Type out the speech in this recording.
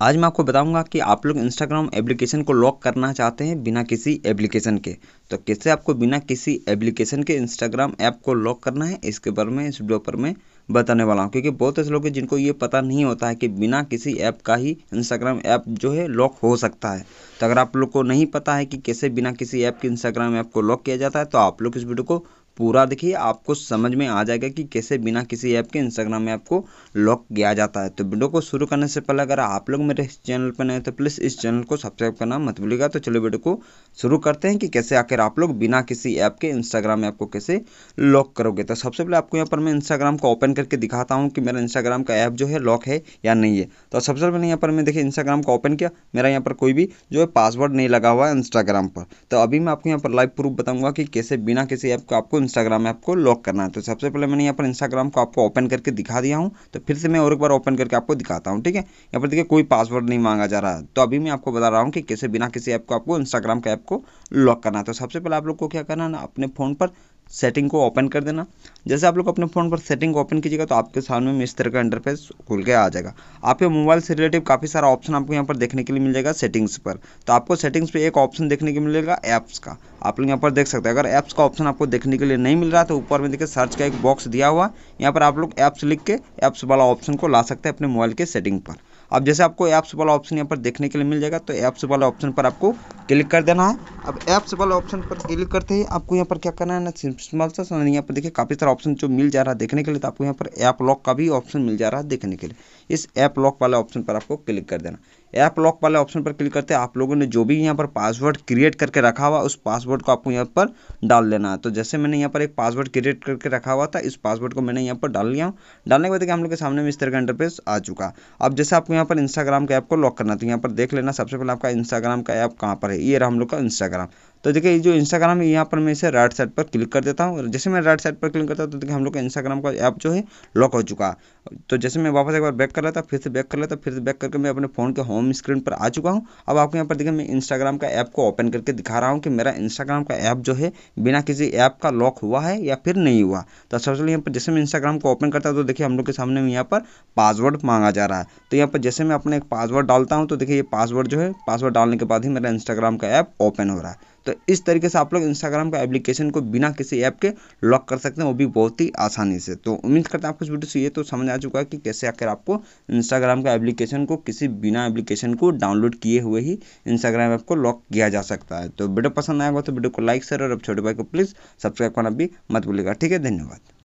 आज मैं आपको बताऊँगा कि आप लोग इंस्टाग्राम एप्लीकेशन को लॉक करना चाहते हैं बिना किसी एप्लीकेशन के। तो कैसे आपको बिना किसी एप्लीकेशन के इंस्टाग्राम ऐप को लॉक करना है, इसके बारे में, इस वीडियो पर मैं बताने वाला हूँ। क्योंकि बहुत ऐसे लोग हैं जिनको ये पता नहीं होता है कि बिना किसी ऐप का ही इंस्टाग्राम ऐप जो है लॉक हो सकता है। तो अगर आप लोग को नहीं पता है कि कैसे बिना किसी ऐप के इंस्टाग्राम ऐप को लॉक किया जाता है तो आप लोग इस वीडियो को पूरा देखिए, आपको समझ में आ जाएगा कि कैसे बिना किसी ऐप के इंस्टाग्राम ऐप को लॉक किया जाता है। तो वीडियो को शुरू करने से पहले अगर आप लोग मेरे इस चैनल पर नए तो प्लीज़ इस चैनल को सब्सक्राइब करना मत भूलिएगा। तो चलो वीडियो को शुरू करते हैं कि कैसे आकर आप लोग बिना किसी ऐप के इंस्टाग्राम ऐप को कैसे लॉक करोगे। तो सबसे पहले आपको यहाँ पर मैं इंस्टाग्राम को ओपन करके दिखाता हूँ कि मेरा इंस्टाग्राम का ऐप जो है लॉक है या नहीं है। तो सबसे पहले यहाँ पर मैं देखिए इंस्टाग्राम को ओपन किया। मेरा यहाँ पर कोई भी जो है पासवर्ड नहीं लगा हुआ है इंस्टाग्राम पर। तो अभी मैं आपको यहाँ पर लाइव प्रूफ बताऊँगा कि कैसे बिना किसी ऐप को आपको इंस्टाग्राम ऐप को लॉक करना है। तो सबसे पहले मैंने यहाँ पर इंस्टाग्राम को आपको ओपन करके दिखा दिया हूँ। तो फिर से मैं और एक बार ओपन करके आपको दिखाता हूँ, ठीक है? यहाँ पर देखिए, कोई पासवर्ड नहीं मांगा जा रहा। तो अभी मैं आपको बता रहा हूँ कि कैसे, बिना किसी ऐप को आपको इंस्टाग्राम के ऐप को लॉक करना है। तो सबसे पहले आप लोग को क्या करना है अपने फ़ोन पर सेटिंग को ओपन कर देना। जैसे आप लोग अपने फ़ोन पर सेटिंग ओपन कीजिएगा तो आपके सामने में इस तरह का इंटरफेस खुल के आ जाएगा। आपके मोबाइल से रिलेटिव काफ़ी सारा ऑप्शन आपको यहाँ पर देखने के लिए मिल जाएगा सेटिंग्स पर। तो आपको सेटिंग्स पे एक ऑप्शन देखने को मिलेगा ऐप्स का। आप लोग यहाँ पर देख सकते हैं। अगर ऐप्स का ऑप्शन आपको देखने के लिए नहीं मिल रहा तो ऊपर में देखिए सर्च का एक बॉक्स दिया हुआ यहाँ पर आप लोग ऐप्स लिख के ऐप्स वाला ऑप्शन को ला सकते हैं अपने मोबाइल के सेटिंग पर। अब जैसे आपको ऐप्स वाला ऑप्शन यहाँ पर देखने के लिए मिल जाएगा तो ऐप्स वाला ऑप्शन पर आपको क्लिक कर देना है। अब ऐप्स वाला ऑप्शन पर क्लिक करते ही आपको यहाँ पर क्या करना है ना सिंपल सा यहाँ पर देखिए काफ़ी सारा ऑप्शन जो मिल जा रहा है देखने के लिए तो आपको यहाँ पर ऐप लॉक का भी ऑप्शन मिल जा रहा है देखने के लिए। इस ऐप लॉक वाले ऑप्शन पर आपको क्लिक कर देना। ऐप लॉक वाले ऑप्शन पर क्लिक करते हैं। आप लोगों ने जो भी यहाँ पर पासवर्ड क्रिएट करके रखा हुआ, उस पासवर्ड को आपको यहाँ पर डाल लेना है। तो जैसे मैंने यहाँ पर एक पासवर्ड क्रिएट करके रखा हुआ था, इस पासवर्ड को मैंने यहाँ पर डाल लिया हूँ। डालने के बाद हम लोग के सामने इस तरह का इंटरफेस आ चुका। अब जैसे आपको यहाँ पर इंस्टाग्राम के ऐप को लॉक करना तो यहाँ पर देख लेना, सबसे पहले आपका इंस्टाग्राम का ऐप कहाँ पर है? ये रहा हम लोग का इंस्टाग्राम तो देखिए जो इंस्टाग्राम है, यहाँ पर मैं इसे राइट साइड पर क्लिक कर देता हूँ। जैसे मैं राइट साइड पर क्लिक करता हूँ तो देखिए, हम लोग का इंस्टाग्राम का ऐप जो है लॉक हो चुका। तो जैसे मैं वापस एक बार बैक कर लेता, फिर से बैक कर लेता, फिर से बैक करके मैं अपने फ़ोन के होम स्क्रीन पर आ चुका हूँ। अब आपको यहाँ पर देखिए, मैं इंस्टाग्राम का ऐप को ओपन करके दिखा रहा हूँ कि मेरा इंस्टाग्राम का ऐप जो है, बिना किसी ऐप का लॉक हुआ है या फिर नहीं हुआ। तो सबसे पहले यहाँ पर जैसे मैं इंस्टाग्राम को ओपन करता हूँ तो देखिए, हम लोग के सामने यहाँ पर पासवर्ड मांगा जा रहा है। तो यहाँ पर जैसे मैं अपने एक पासवर्ड डालता हूँ तो देखिए, ये पासवर्ड जो है पासवर्ड डालने के बाद ही मेरा इंस्टाग्राम का ऐप ओपन हो रहा है। तो इस तरीके से आप लोग इंस्टाग्राम का एप्लीकेशन को बिना किसी ऐप के लॉक कर सकते हैं, वो भी बहुत ही आसानी से। तो उम्मीद करते हैं आपको इस वीडियो से ये तो समझ आ चुका है कि कैसे आकर आपको इंस्टाग्राम का एप्लीकेशन को किसी बिना एप्लीकेशन को डाउनलोड किए हुए ही इंस्टाग्राम ऐप को लॉक किया जा सकता है। तो वीडियो पसंद आएगा तो वीडियो को लाइक शेयर और अब छोटे भाई को प्लीज़ सब्सक्राइब करना भी मत भूलिएगा। ठीक है, धन्यवाद।